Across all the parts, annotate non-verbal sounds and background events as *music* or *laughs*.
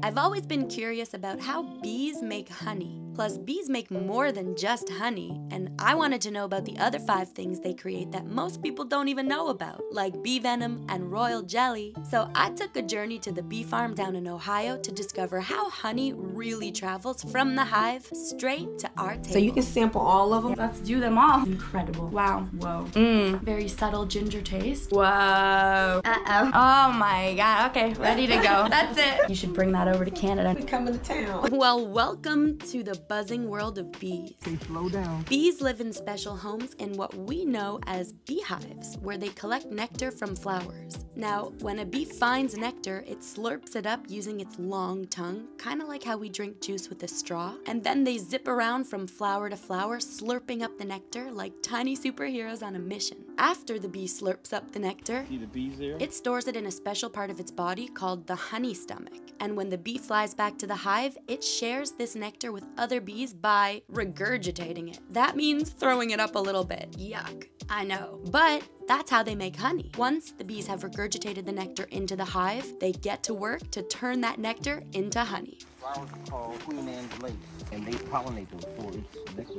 I've always been curious about how bees make honey. Plus, bees make more than just honey, and I wanted to know about the other five things they create that most people don't even know about, like bee venom and royal jelly. So I took a journey to the bee farm down in Ohio to discover how honey really travels from the hive straight to our table. So you can sample all of them? Let's do them all. Incredible. Wow. Whoa. Mmm. Very subtle ginger taste. Whoa. Uh-oh. Oh my god. Okay, ready to go. *laughs* That's it. You should bring that over to Canada. We coming to town. Well, welcome to the buzzing world of bees. Okay, slow down. Bees live in special homes in what we know as beehives, where they collect nectar from flowers. Now, when a bee finds nectar, it slurps it up using its long tongue, kind of like how we drink juice with a straw, and then they zip around from flower to flower, slurping up the nectar like tiny superheroes on a mission. After the bee slurps up the nectar, See the bees there? it stores it in a special part of its body called the honey stomach. And when the bee flies back to the hive, it shares this nectar with other bees by regurgitating it. That means throwing it up a little bit. Yuck. I know. But that's how they make honey. Once the bees have regurgitated the nectar into the hive, they get to work to turn that nectar into honey. Flowers are called Queen Anne's lace, and they pollinate them for its nectar coming. Okay?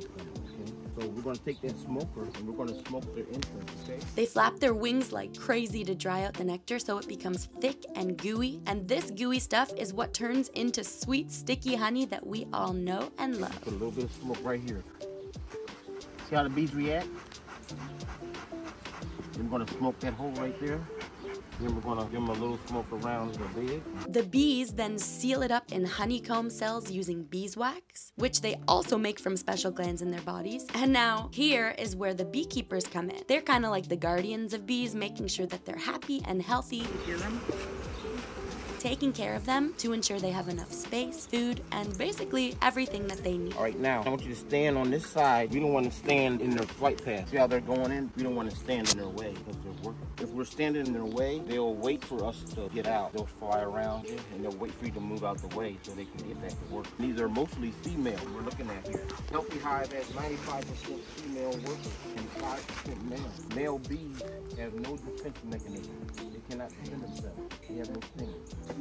We're gonna take that smoker and we're gonna smoke their entrance. Okay? They flap their wings like crazy to dry out the nectar so it becomes thick and gooey, and this gooey stuff is what turns into sweet, sticky honey that we all know and love. Put a little bit of smoke right here. See how the bees react? We're gonna smoke that hole right there. Then we're gonna give them a little smoke around the bed. The bees then seal it up in honeycomb cells using beeswax, which they also make from special glands in their bodies. And now, here is where the beekeepers come in. They're kind of like the guardians of bees, making sure that they're happy and healthy, taking care of them to ensure they have enough space, food, and basically everything that they need. All right, now I want you to stand on this side. We don't want to stand in their flight path. See how they're going in? We don't want to stand in their way because they're working. If we're standing in their way, they'll wait for us to get out. They'll fly around you and they'll wait for you to move out the way so they can get back to work. These are mostly female we're looking at here. Healthy hive has 95% female workers and 5% male. Male bees have no defense mechanism. They cannot defend themselves. They have no stingers.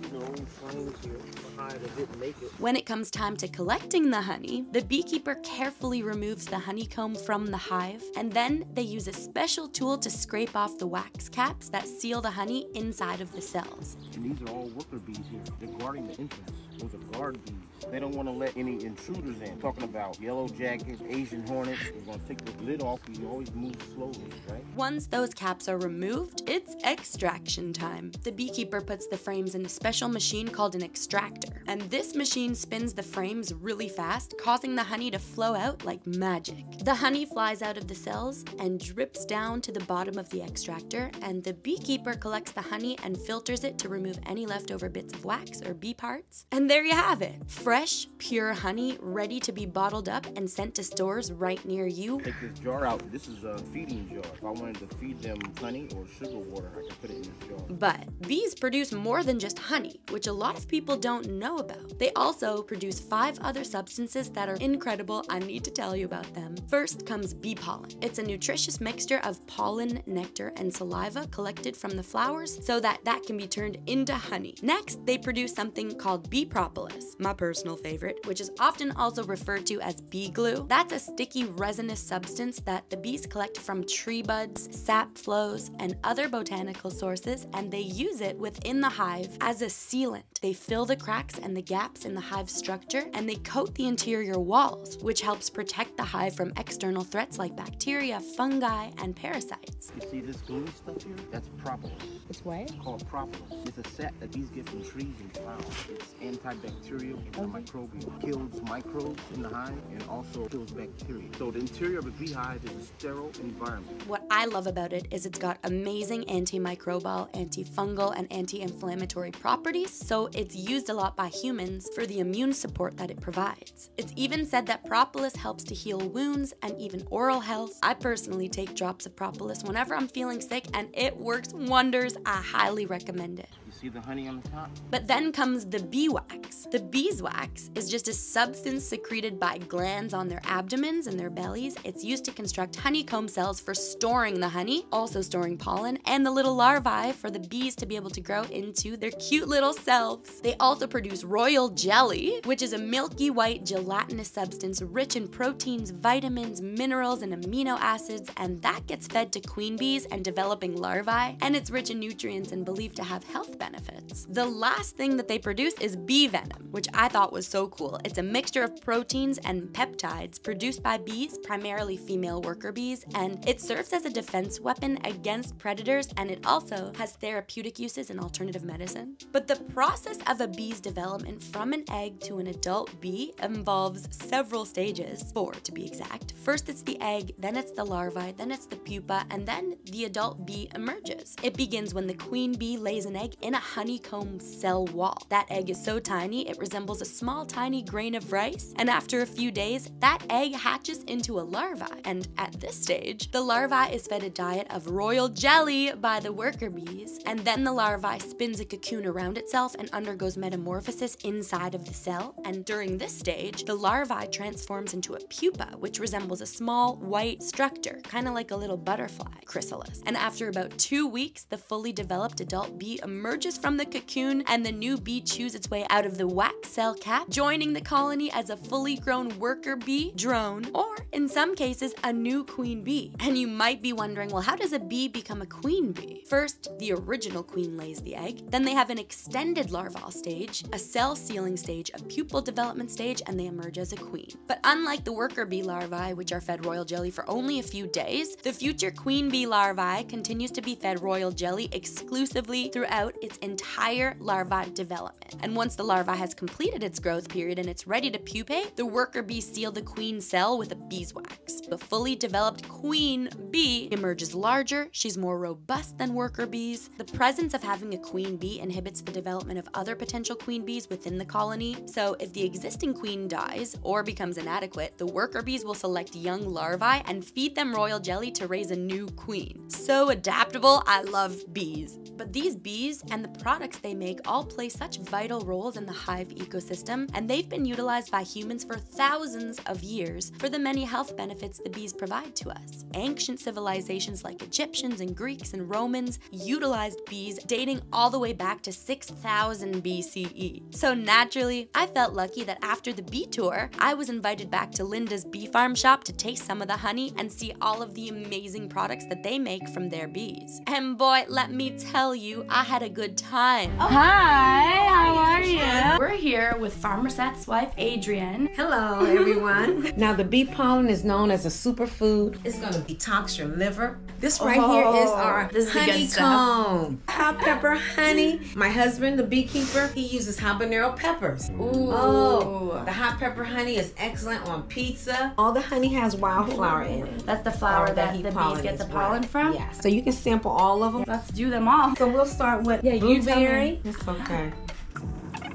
When it comes time to collecting the honey, the beekeeper carefully removes the honeycomb from the hive, and then they use a special tool to scrape off the wax caps that seal the honey inside of the cells. And these are all worker bees here. They're guarding the entrance. Those are guard bees. They don't want to let any intruders in. Talking about yellow jackets, Asian hornets. We're gonna take the lid off. You always move slowly, right? Once those caps are removed, it's extraction time. The beekeeper puts the frames in a special machine called an extractor, and this machine spins the frames really fast, causing the honey to flow out like magic. The honey flies out of the cells and drips down to the bottom of the extractor, and the beekeeper collects the honey and filters it to remove any leftover bits of wax or bee parts. And there you have it fresh, pure honey ready to be bottled up and sent to stores right near you. Take this jar out. This is a feeding jar. If I wanted to feed them honey or sugar water, I could put it in this jar. But bees produce more than just honey, which a lot of people don't know about. They also produce five other substances that are incredible. I need to tell you about them. First comes bee pollen. It's a nutritious mixture of pollen, nectar, and saliva collected from the flowers so that that can be turned into honey. Next, they produce something called bee propolis, my personal favorite, which is often also referred to as bee glue. That's a sticky resinous substance that the bees collect from tree buds, sap flows, and other botanical sources, and they use it within the hive as a sealant. They fill the cracks and the gaps in the hive structure, and they coat the interior walls, which helps protect the hive from external threats like bacteria, fungi, and parasites. You see this glue stuff here? That's propolis. It's what? It's called propolis. It's a sap that bees get from trees and flowers. It's antibacterial, antimicrobial. Kills microbes in the hive and also kills bacteria. So the interior of a beehive is a sterile environment. What I love about it is it's got amazing antimicrobial, antifungal, and anti-inflammatory properties, so it's used a lot by humans for the immune support that it provides. It's even said that propolis helps to heal wounds and even oral health. I personally take drops of propolis whenever I'm feeling sick and it works wonders. I highly recommend it. You see the honey on the top? But then comes the beeswax. The beeswax is just a substance secreted by glands on their abdomens and their bellies. It's used to construct honeycomb cells for storing the honey, also storing pollen, and the little larvae for the bees to be able to grow into their cute little selves. They also produce royal jelly, which is a milky white gelatinous substance rich in proteins, vitamins, minerals, and amino acids, and that gets fed to queen bees and developing larvae, and it's rich in nutrients and believed to have health benefits. The last thing that they produce is bee venom, which I thought was so cool. It's a mixture of proteins and peptides produced by bees, primarily female worker bees, and it serves as a defense weapon against predators and it also has therapeutic uses in alternative medicine. But the process of a bee's development from an egg to an adult bee involves several stages, four to be exact. First it's the egg, then it's the larvae, then it's the pupa, and then the adult bee emerges. It begins when the queen bee lays an egg in a honeycomb cell wall. That egg is so tiny it resembles a small tiny grain of rice, and after a few days, that egg hatches into a larva. And at this stage, the larva is fed a diet of royal jelly by the worker bees, and then the larva spins a cocoon around itself and undergoes metamorphosis inside of the cell. And during this stage, the larva transforms into a pupa, which resembles a small white structure, kind of like a little butterfly chrysalis. And after about two weeks, the fully developed adult bee emerges from the cocoon, and the new bee chews its way out of the wax cell cap, joining the colony as a fully grown worker bee, drone, or in some cases, a new queen bee. And you might be wondering, well, how does a bee become a queen bee? First, the original queen lays the egg, then they have an extended larval stage, a cell sealing stage, a pupal development stage, and they emerge as a queen. But unlike the worker bee larvae, which are fed royal jelly for only a few days, the future queen bee larvae continues to be fed royal jelly exclusively throughout its entire larva development. And once the larva has completed its growth period and it's ready to pupate, the worker bees seal the queen cell with a beeswax. The fully developed queen bee emerges larger, she's more robust than worker bees. The presence of having a queen bee inhibits the development of other potential queen bees within the colony. So if the existing queen dies or becomes inadequate, the worker bees will select young larvae and feed them royal jelly to raise a new queen. So adaptable, I love bees. But these bees and the products they make all play such vital roles in the hive ecosystem, and they've been utilized by humans for thousands of years for the many health benefits the bees provide to us. Ancient civilizations like Egyptians and Greeks and Romans utilized bees dating all the way back to 6000 BCE. So naturally, I felt lucky that after the bee tour, I was invited back to Linda's bee farm shop to taste some of the honey and see all of the amazing products that they make from their bees. And boy, let me tell you, I had a good time. Hi, how are you? We're here with Farmer Seth's wife, Adrienne. Hello, everyone. *laughs* now, the bee pollen is known as a superfood. It's going to detox your liver. This right oh. here is Oh, our this is the good stuff. honeycomb. Hot pepper honey. My husband, the beekeeper, he uses habanero peppers. Ooh. Oh, the hot pepper honey is excellent on pizza. All the honey has wildflower in it. That's the flower that, he the bees get the pollen right. from? Yeah. So you can sample all of them. Let's do them all. So we'll start with Yeah, you tell blueberry. It's okay.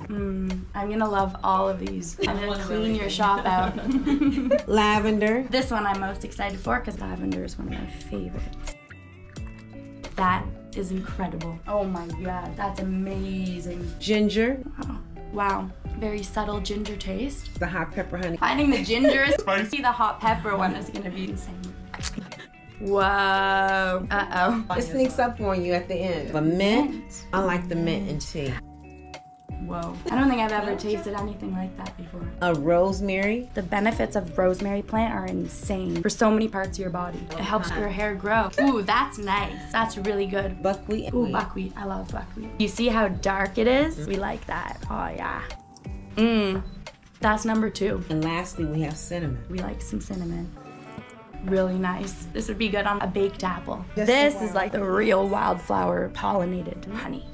Mm, I'm gonna love all of these. I'm gonna clean your shop out. *laughs* Lavender. this one I'm most excited for because lavender is one of my favorites. That is incredible. Oh my god, that's amazing. Ginger. Wow. Wow. Very subtle ginger taste. The hot pepper honey. Finding the ginger is *laughs* spicy. The hot pepper one is gonna be insane. Whoa. Uh oh. It sneaks up on you at the end. The mint. I like the mint and tea. Whoa. I don't think I've ever tasted anything like that before. A rosemary. The benefits of rosemary plant are insane for so many parts of your body. It helps your hair grow. Ooh, that's nice. That's really good. Buckwheat. Ooh, buckwheat. I love buckwheat. You see how dark it is? We like that. Oh, yeah. Mmm. That's number two. And lastly, we have cinnamon. We like some cinnamon. Really nice. This would be good on a baked apple. Just this is like the real wildflower pollinated honey.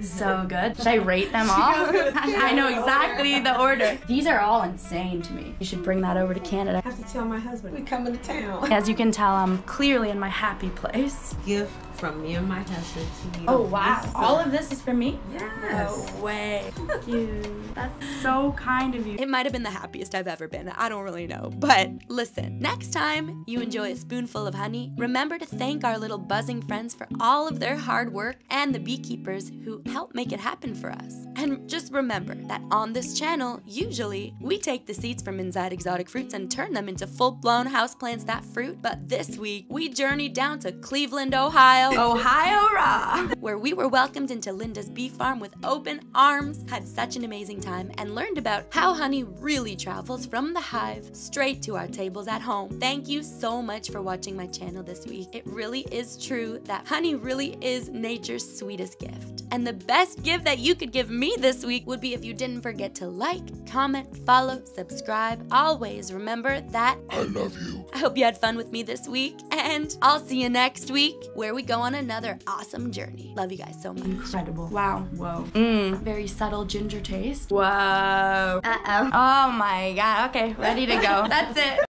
So good. Should I *laughs* rate them all? *laughs* I know exactly the order. These are all insane to me. You should bring that over to Canada. I have to tell my husband we're coming to town. As you can tell, I'm clearly in my happy place. Gift from me and my husband to you. Oh wow! This All of this is for me? Yes. No way. *laughs* Dude, that's so kind of you. It might have been the happiest I've ever been. I don't really know. But listen, next time you enjoy a spoonful of honey, remember to thank our little buzzing friends for all of their hard work and the beekeepers who help make it happen for us. And just remember that on this channel, usually we take the seeds from inside exotic fruits and turn them into full blown houseplants that fruit. But this week, we journeyed down to Cleveland, Ohio. Ohio raw. where we were welcomed into Linda's bee farm with open arms, had such an amazing time, and learned about how honey really travels from the hive straight to our tables at home. Thank you so much for watching my channel this week. It really is true that honey really is nature's sweetest gift. And the best gift that you could give me this week would be if you didn't forget to like, comment, follow, subscribe. Always remember that I love you. I hope you had fun with me this week, and I'll see you next week where we go on another awesome journey. Love you guys so much. Incredible. Wow. Whoa. Very subtle ginger taste. Whoa. Uh oh. Oh my god. Okay, ready to go. *laughs* That's it.